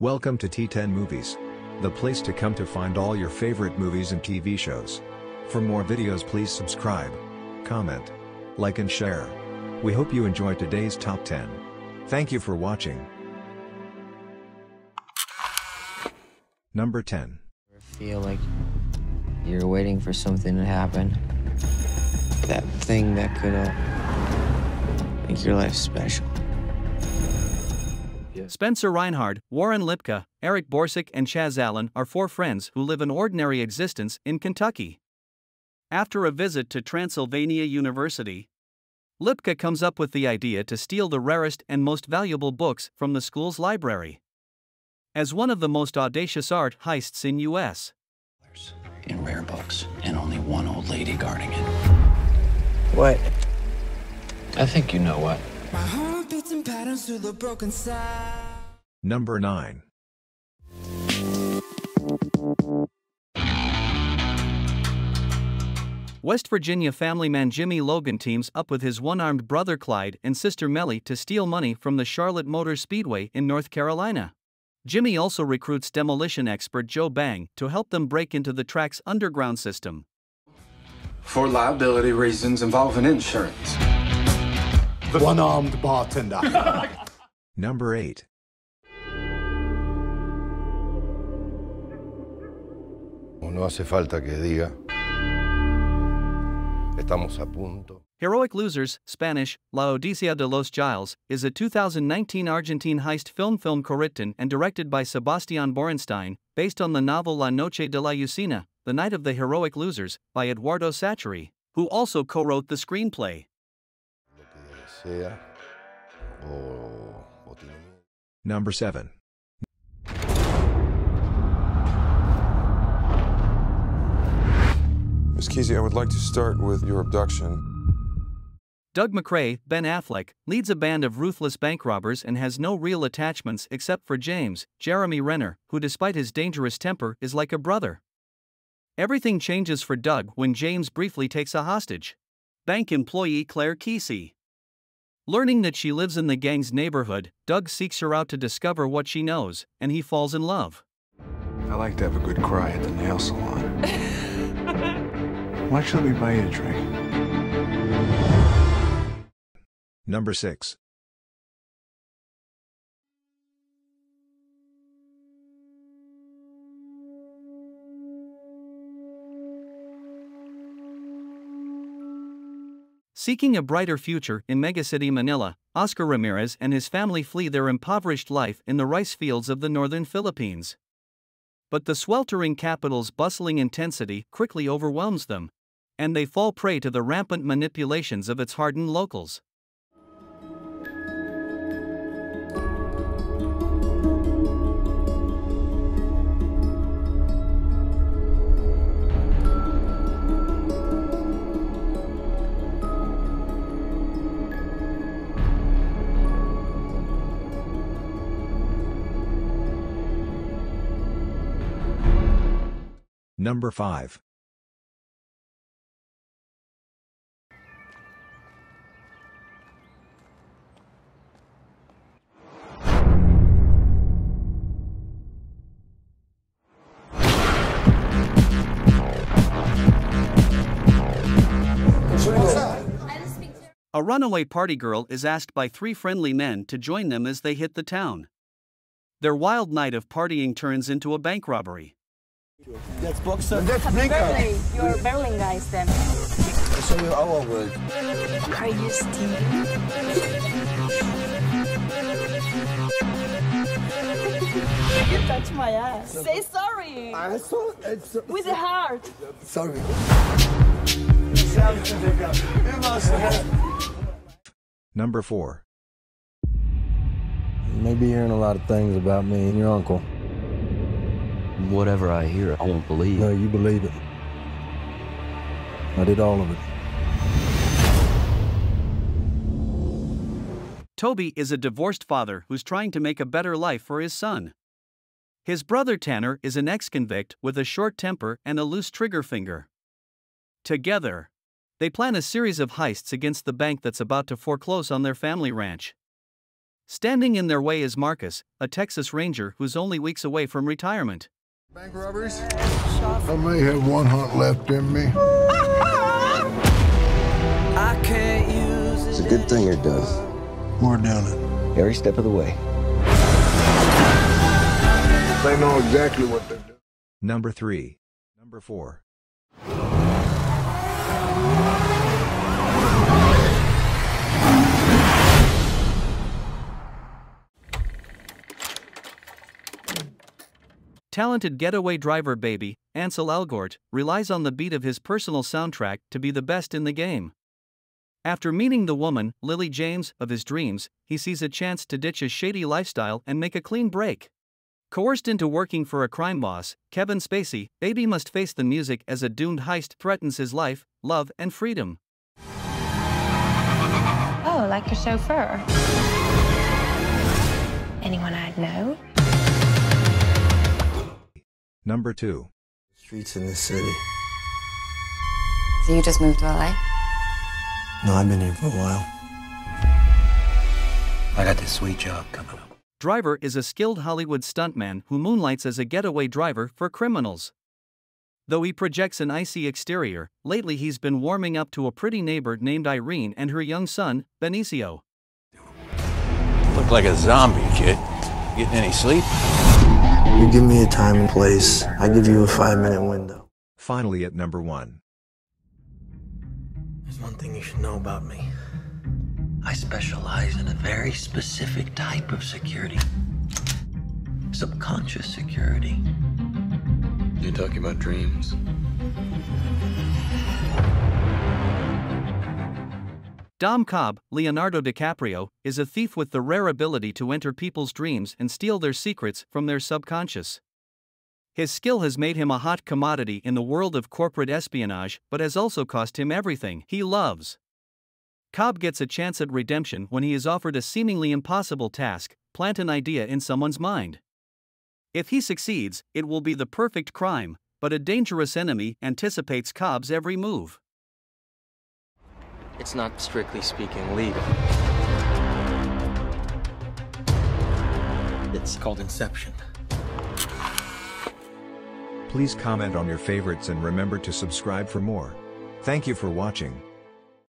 Welcome to T10 Movies, the place to come to find all your favorite movies and TV shows. For more videos, please subscribe, comment, like, and share. We hope you enjoyed today's top 10. Thank you for watching. Number 10. feel like you're waiting for something to happen. That thing that could uh, make your life special. Spencer Reinhard, Warren Lipka, Eric Borsuk, and Chaz Allen are four friends who live an ordinary existence in Kentucky. After a visit to Transylvania University, Lipka comes up with the idea to steal the rarest and most valuable books from the school's library. As one of the most audacious art heists in U.S., in rare books, and only one old lady guarding it. What? I think you know what. Uh-huh. My heart beats in patterns to the broken side. Number 9. West Virginia family man Jimmy Logan teams up with his one armed brother Clyde and sister Mellie to steal money from the Charlotte Motor Speedway in North Carolina. Jimmy also recruits demolition expert Joe Bang to help them break into the track's underground system. for liability reasons involving insurance. One armed bartender. Number 8. No hace falta que diga. Estamos a punto. Heroic Losers, Spanish, La Odisea de los Giles, is a 2019 Argentine heist film film co-written and directed by Sebastian Borensztein, based on the novel La Noche de la Usina, The Night of the Heroic Losers, by Eduardo Sacheri, who also co-wrote the screenplay. Lo que sea. O, o tiene miedo. Number 7. Miss Keesey, I would like to start with your abduction. Doug MacRay, Ben Affleck, leads a band of ruthless bank robbers and has no real attachments except for James, Jeremy Renner, who despite his dangerous temper is like a brother. Everything changes for Doug when James briefly takes a hostage. Bank employee Claire Keesey. Learning that she lives in the gang's neighborhood, Doug seeks her out to discover what she knows, and he falls in love. I like to have a good cry at the nail salon. Why don't you let me buy you a drink? Number 6. Seeking a brighter future in megacity Manila, Oscar Ramirez and his family flee their impoverished life in the rice fields of the northern Philippines. But the sweltering capital's bustling intensity quickly overwhelms them, and they fall prey to the rampant manipulations of its hardened locals. Number 5. A runaway party girl is asked by three friendly men to join them as they hit the town. Their wild night of partying turns into a bank robbery. That's boxer. That's birthday. You're Berlin guys then. show you our world. Are you stealing? you touch my ass. Say sorry. I saw so, it's, With a heart. sorry. Number 4. You may be hearing a lot of things about me and your uncle. Whatever I hear, I won't believe. No, you believe it. I did all of it. Toby is a divorced father who's trying to make a better life for his son. His brother Tanner is an ex convict with a short temper and a loose trigger finger. Together, they plan a series of heists against the bank that's about to foreclose on their family ranch. Standing in their way is Marcus, a Texas Ranger who's only weeks away from retirement. Bank robbers? I may have one hunt left in me. I can't use It's a good thing you're done. We're doing it. Every step of the way. They know exactly what they're doing. Number 3. Number 4. Talented getaway driver baby, Ansel Elgort, relies on the beat of his personal soundtrack to be the best in the game. After meeting the woman, Lily James, of his dreams, he sees a chance to ditch his shady lifestyle and make a clean break. Coerced into working for a crime boss, Kevin Spacey, Baby must face the music as a doomed heist threatens his life, love, and freedom. Oh, like a chauffeur. Anyone I'd know? Number 2. Streets in this city. So you just moved to LA? No, I've been here for a while. I got this sweet job coming up. Driver is a skilled Hollywood stuntman who moonlights as a getaway driver for criminals. Though he projects an icy exterior, lately he's been warming up to a pretty neighbor named Irene and her young son, Benicio. Look like a zombie, kid. Getting any sleep? You give me a time and place, I give you a five minute window. Finally at number 1. There's one thing you should know about me. I specialize in a very specific type of security subconscious security. You're talking about dreams? Dom Cobb, Leonardo DiCaprio, is a thief with the rare ability to enter people's dreams and steal their secrets from their subconscious. His skill has made him a hot commodity in the world of corporate espionage, but has also cost him everything he loves. Cobb gets a chance at redemption when he is offered a seemingly impossible task plant an idea in someone's mind. If he succeeds, it will be the perfect crime, but a dangerous enemy anticipates Cobb's every move. It's not strictly speaking legal. It's called Inception. Please comment on your favorites and remember to subscribe for more. Thank you for watching.